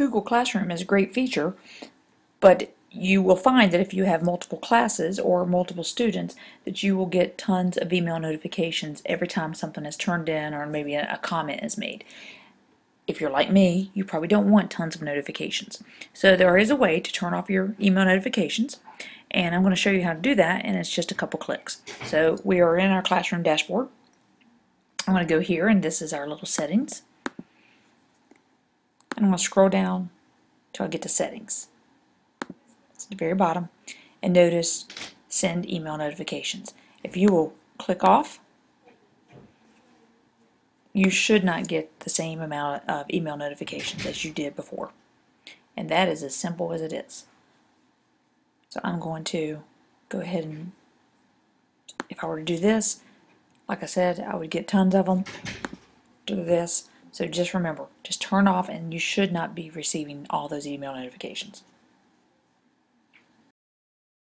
Google Classroom is a great feature, but you will find that if you have multiple classes or multiple students that you will get tons of email notifications every time something is turned in or maybe a, comment is made. If you're like me, you probably don't want tons of notifications. So there is a way to turn off your email notifications and I'm going to show you how to do that and it's just a couple clicks. So we are in our classroom dashboard. I'm going to go here and this is our little settings. I'm going to scroll down till I get to settings. It's at the very bottom. And notice send email notifications. If you will click off, you should not get the same amount of email notifications as you did before. And that is as simple as it is. So I'm going to go ahead and, if I were to do this, like I said, I would get tons of them. Do this. So just remember, just turn off and you should not be receiving all those email notifications.